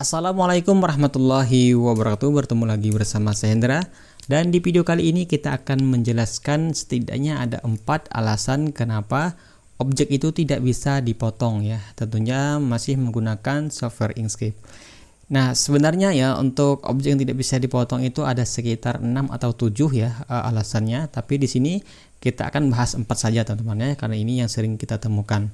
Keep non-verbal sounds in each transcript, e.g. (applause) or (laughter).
Assalamualaikum warahmatullahi wabarakatuh. Bertemu lagi bersama saya Hendra. Dan di video kali ini kita akan menjelaskan setidaknya ada empat alasan kenapa objek itu tidak bisa dipotong ya. Tentunya masih menggunakan software Inkscape. Nah sebenarnya ya untuk objek yang tidak bisa dipotong itu ada sekitar 6 atau 7 ya uh, alasannya. Tapi di sini kita akan bahas empat saja teman-teman ya Karena ini yang sering kita temukan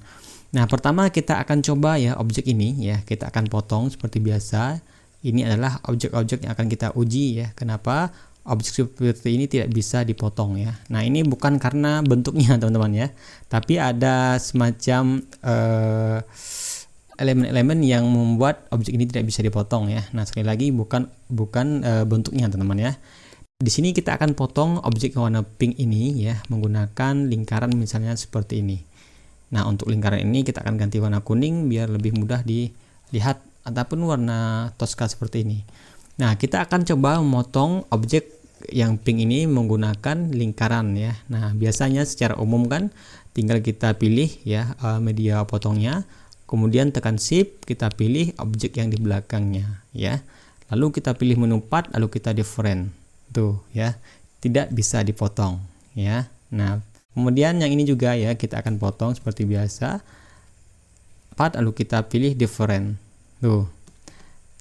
Nah, pertama kita akan coba ya objek ini ya, kita akan potong seperti biasa. Ini adalah objek-objek yang akan kita uji ya. Kenapa objek seperti ini tidak bisa dipotong ya. Nah, ini bukan karena bentuknya (laughs) teman-teman ya, tapi ada semacam elemen elemen-elemen yang membuat objek ini tidak bisa dipotong ya. Nah, sekali lagi bukan bukan uh, bentuknya teman-teman ya. Di sini kita akan potong objek warna pink ini ya menggunakan lingkaran misalnya seperti ini. Nah, untuk lingkaran ini kita akan ganti warna kuning biar lebih mudah dilihat ataupun warna Tosca seperti ini. Nah, kita akan coba memotong objek yang pink ini menggunakan lingkaran ya. Nah, biasanya secara umum kan tinggal kita pilih ya eh, media potongnya, kemudian tekan shift, kita pilih objek yang di belakangnya ya. Lalu kita pilih menu part, lalu kita different. Tuh ya. Tidak bisa dipotong ya. Nah, Kemudian yang ini juga ya kita akan potong seperti biasa. Part lalu kita pilih different. Tuh.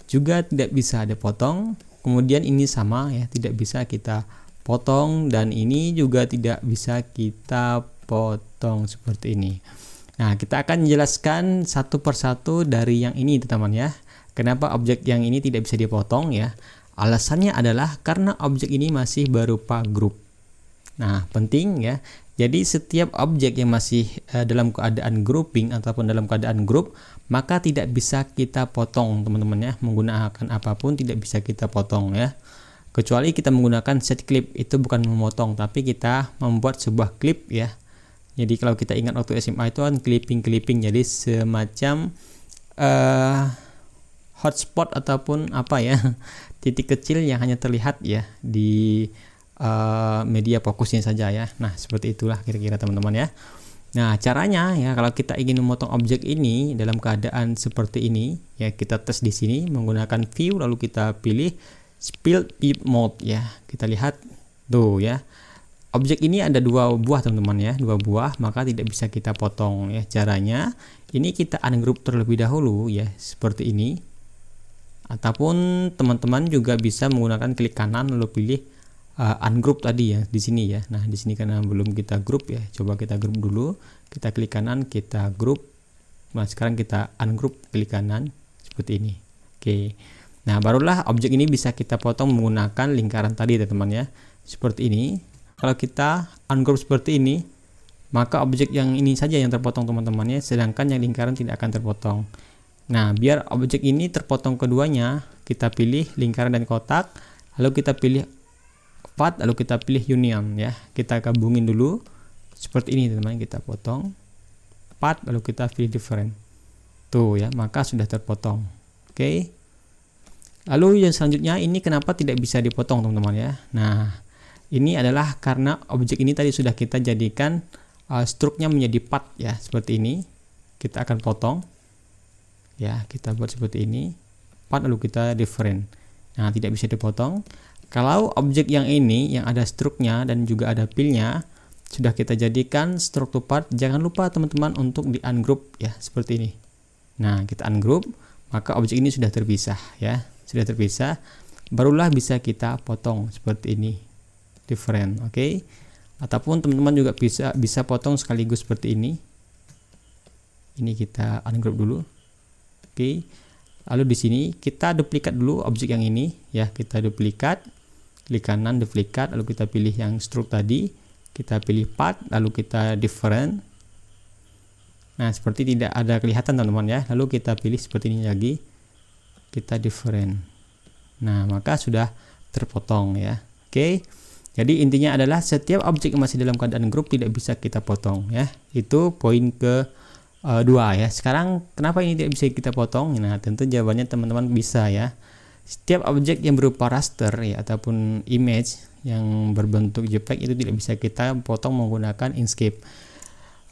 Juga tidak bisa ada potong. Kemudian ini sama ya, tidak bisa kita potong dan ini juga tidak bisa kita potong seperti ini. Nah, kita akan menjelaskan satu persatu dari yang ini teman-teman ya. Kenapa objek yang ini tidak bisa dipotong ya? Alasannya adalah karena objek ini masih berupa grup. Nah, penting ya. Jadi setiap objek yang masih uh, dalam keadaan grouping ataupun dalam keadaan grup, maka tidak bisa kita potong teman-teman ya. Menggunakan apa pun tidak bisa kita potong ya. Kecuali kita menggunakan set clip itu bukan memotong tapi kita membuat sebuah klip ya. Jadi kalau kita ingat waktu SMA itu kan clipping-clipping jadi semacam uh, hotspot ataupun apa ya (laughs) titik kecil yang hanya terlihat ya di uh, media fokusnya saja ya. Nah, seperti itulah kira-kira teman-teman ya. Nah, caranya ya kalau kita ingin memotong objek ini dalam keadaan seperti ini, ya kita tes di sini menggunakan view lalu kita pilih split pip mode ya. Kita lihat tuh ya. Objek ini ada dua buah teman-teman ya, dua buah, maka tidak bisa kita potong ya. Caranya ini kita ungroup terlebih dahulu ya, seperti ini. Ataupun teman-teman juga bisa menggunakan klik kanan lalu pilih uh, ungroup tadi ya di sini ya. Nah, di sini karena belum kita grup ya. Coba kita grup dulu. Kita klik kanan, kita grup. Nah, sekarang kita ungroup klik kanan seperti ini. Oke. Nah, barulah objek ini bisa kita potong menggunakan lingkaran tadi teman-teman ya. Seperti ini. Kalau kita ungroup seperti ini, maka objek yang ini saja yang terpotong teman-teman ya, sedangkan yang lingkaran tidak akan terpotong. Nah, biar objek ini terpotong keduanya, kita pilih lingkaran dan kotak, lalu kita pilih part lalu kita pilih union ya. Kita gabungin dulu. Seperti ini teman-teman kita potong. Part lalu kita pilih different. Tuh ya maka sudah terpotong. Oke. Okay. lalu yang selanjutnya ini kenapa tidak bisa dipotong teman-teman ya? Nah ini adalah karena objek ini tadi sudah kita jadikan uh, struknya menjadi part ya seperti ini. Kita akan potong. Ya kita buat seperti ini. Part lalu kita different. Nah tidak bisa dipotong kalau objek yang ini yang ada struknya dan juga ada pilnya sudah kita jadikan struktur part, jangan lupa teman-teman untuk di ungroup ya seperti ini. Nah, kita ungroup, maka objek ini sudah terpisah ya, sudah terpisah. Barulah bisa kita potong seperti ini. Different, oke? Okay? Ataupun teman-teman juga bisa bisa potong sekaligus seperti ini. Ini kita ungroup dulu. Oke. Okay. Lalu di sini kita duplikat dulu objek yang ini ya, kita duplikat klik kanan duplikat lalu kita pilih yang stroke tadi. Kita pilih part lalu kita different. Nah seperti tidak ada kelihatan teman-teman ya. Lalu kita pilih seperti ini lagi. Kita different. Nah maka sudah terpotong ya. Oke. Jadi intinya adalah setiap objek yang masih dalam keadaan grup tidak bisa kita potong ya. Itu poin ke uh, dua ya. Sekarang kenapa ini tidak bisa kita potong? Nah tentu jawabannya teman-teman bisa ya setiap objek yang berupa raster ya ataupun image yang berbentuk JPEG itu tidak bisa kita potong menggunakan Inkscape.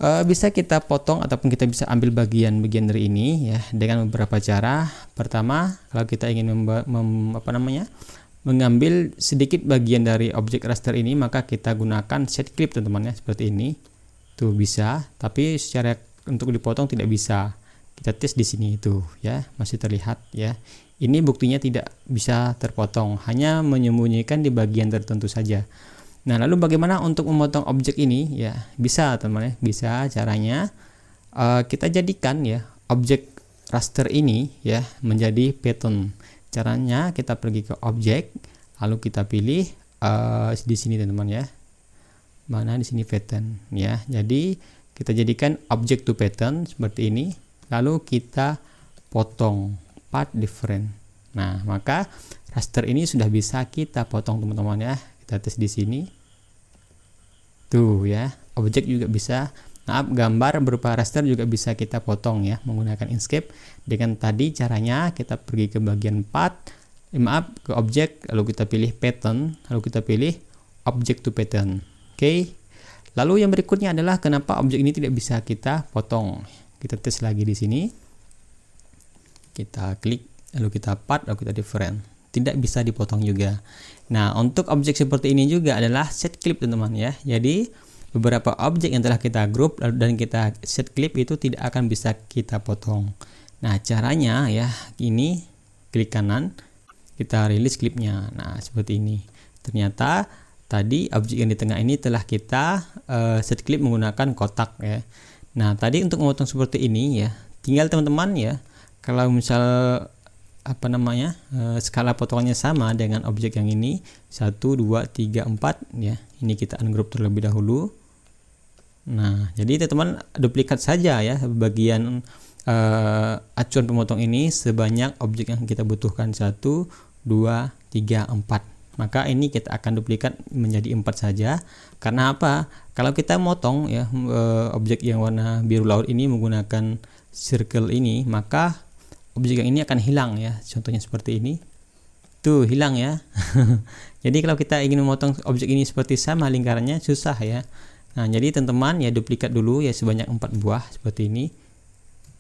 uh, bisa kita potong ataupun kita bisa ambil bagian-bagian dari ini ya dengan beberapa cara. Pertama, kalau kita ingin mem apa namanya? mengambil sedikit bagian dari objek raster ini, maka kita gunakan set clip teman-teman ya seperti ini. Tuh bisa, tapi secara untuk dipotong tidak bisa. Kita tes di sini itu ya, masih terlihat ya. Ini buktinya tidak bisa terpotong, hanya menyembunyikan di bagian tertentu saja. Nah, lalu bagaimana untuk memotong objek ini? Ya, bisa teman-teman ya, bisa caranya uh, kita jadikan ya objek raster ini ya menjadi pattern. Caranya kita pergi ke objek, lalu kita pilih uh, di sini teman-teman ya. Mana di sini pattern ya. Jadi kita jadikan objek to pattern seperti ini, lalu kita potong part different. Nah, maka raster ini sudah bisa kita potong teman-teman ya. Kita tes di sini. Tuh ya. Objek juga bisa. Maaf gambar berupa raster juga bisa kita potong ya menggunakan Inkscape. Dengan tadi caranya kita pergi ke bagian part. Eh, maaf ke objek lalu kita pilih pattern. Lalu kita pilih object to pattern. Oke. Okay. lalu yang berikutnya adalah kenapa objek ini tidak bisa kita potong. Kita tes lagi di sini kita klik lalu kita part lalu kita different tidak bisa dipotong juga. Nah, untuk objek seperti ini juga adalah set clip teman-teman ya. Jadi beberapa objek yang telah kita grup dan kita set clip itu tidak akan bisa kita potong. Nah, caranya ya ini klik kanan kita rilis klipnya. Nah, seperti ini. Ternyata tadi objek yang di tengah ini telah kita uh, set clip menggunakan kotak ya. Nah, tadi untuk memotong seperti ini ya, tinggal teman-teman ya kalau misal apa namanya e, skala potongannya sama dengan objek yang ini 1 2 3 4 ya ini kita ungroup terlebih dahulu. Nah jadi teman-teman duplikat saja ya bagian e, acuan pemotong ini sebanyak objek yang kita butuhkan 1 2 3 4 maka ini kita akan duplikat menjadi empat saja. Karena apa? Kalau kita motong ya e, objek yang warna biru laut ini menggunakan circle ini maka objek yang ini akan hilang ya contohnya seperti ini. Tuh hilang ya. (laughs) Jadi kalau kita ingin memotong objek ini seperti sama lingkarannya susah ya. Nah jadi teman-teman ya duplikat dulu ya sebanyak empat buah seperti ini.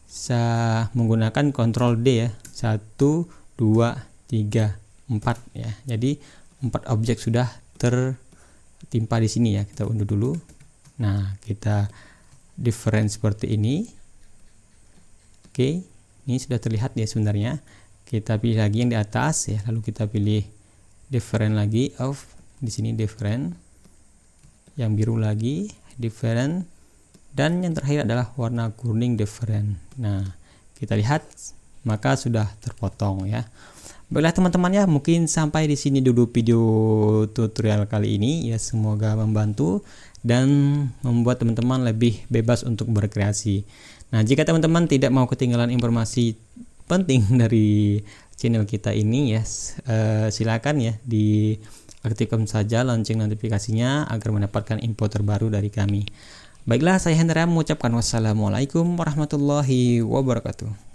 Saya menggunakan Ctrl D ya. Satu dua tiga empat ya. Jadi empat objek sudah tertimpa di sini ya kita unduh dulu. Nah kita different seperti ini. Oke. okay ini sudah terlihat ya sebenarnya. Kita pilih lagi yang di atas ya lalu kita pilih different lagi. Of di sini different. Yang biru lagi different. Dan yang terakhir adalah warna kuning different. Nah kita lihat maka sudah terpotong ya. Baiklah teman-teman ya, mungkin sampai di sini dulu video tutorial kali ini ya. Semoga membantu dan membuat teman-teman lebih bebas untuk berkreasi. Nah, jika teman-teman tidak mau ketinggalan informasi penting (laughs) dari channel kita ini ya, uh, silakan ya di aktifkan saja lonceng notifikasinya agar mendapatkan info terbaru dari kami. Baiklah, saya Hendra mengucapkan wassalamualaikum warahmatullahi wabarakatuh.